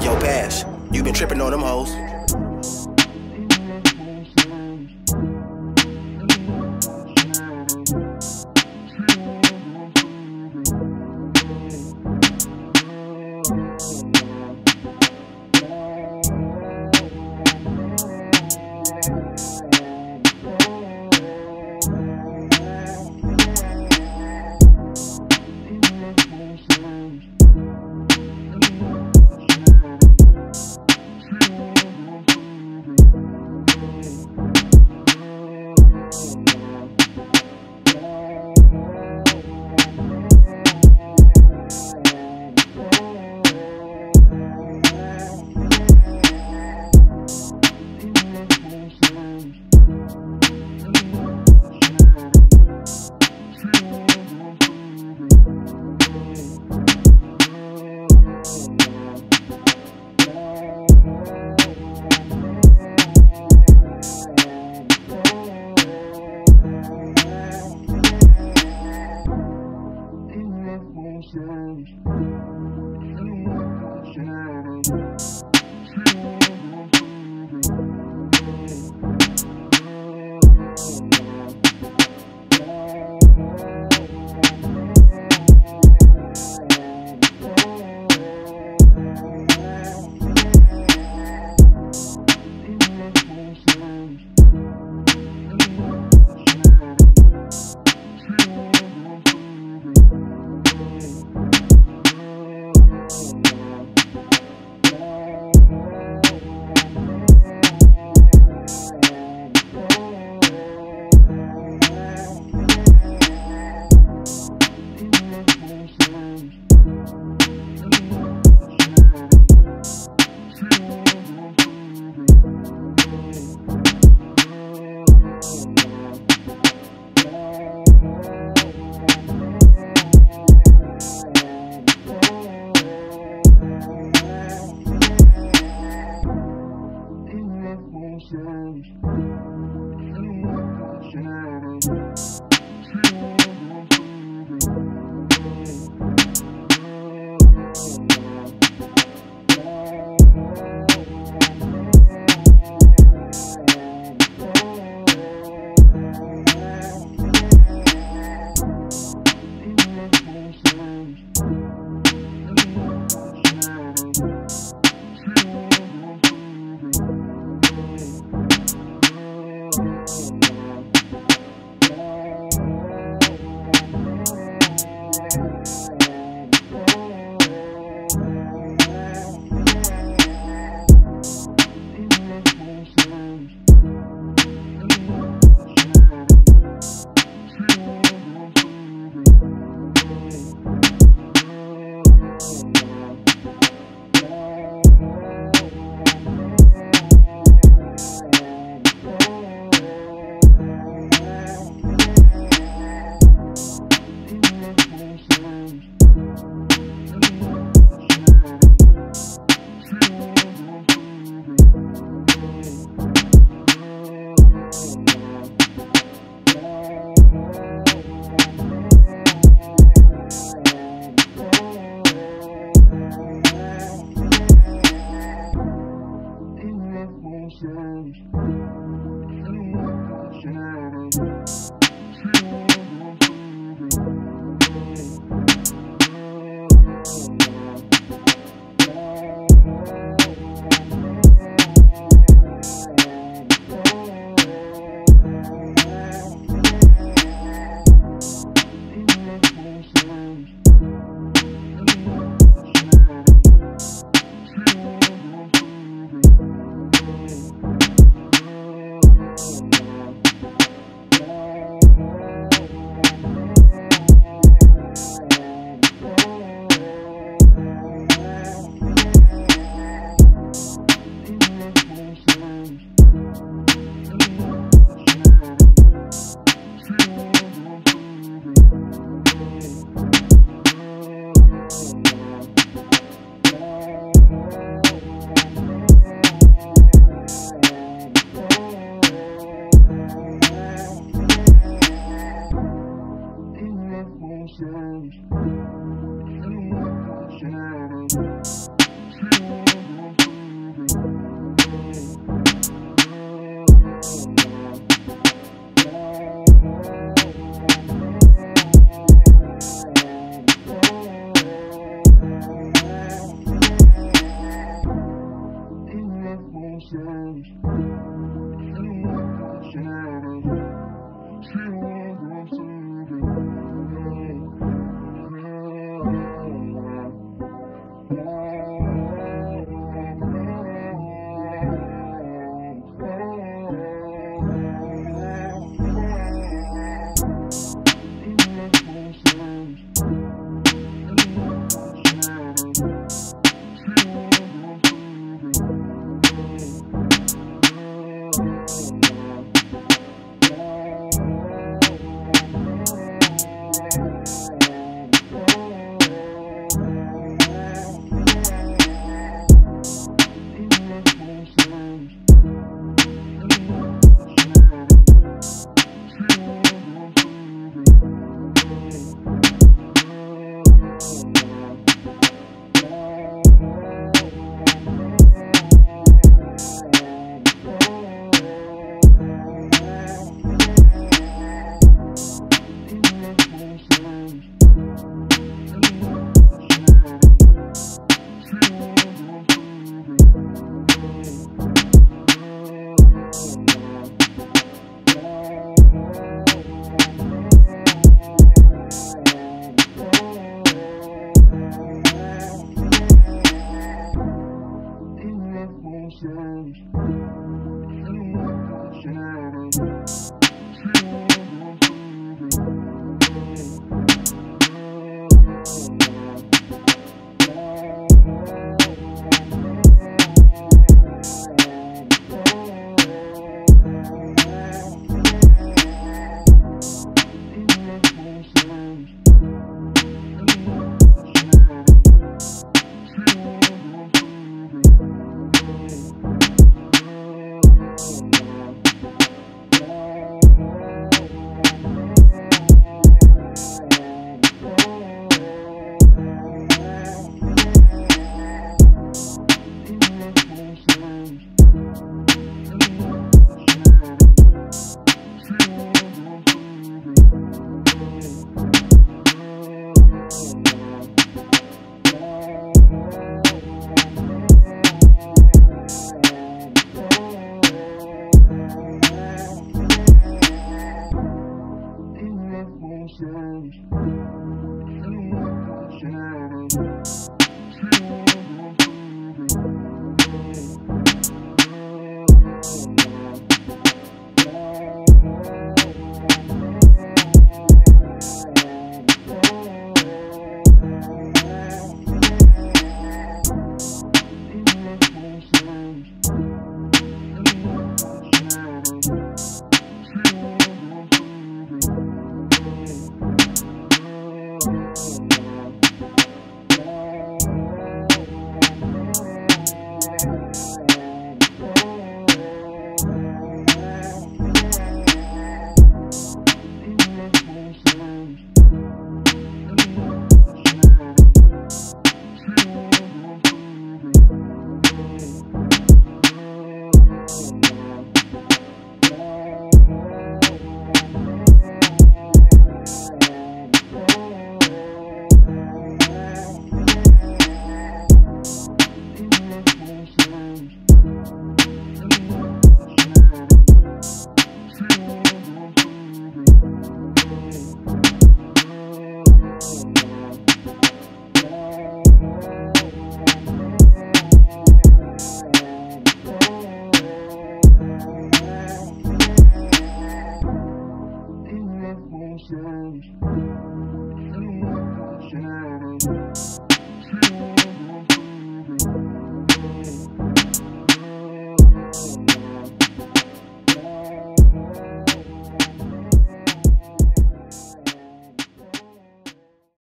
Yo, Bash, you been tripping on them hoes. She wants, she wants, she wants, She won't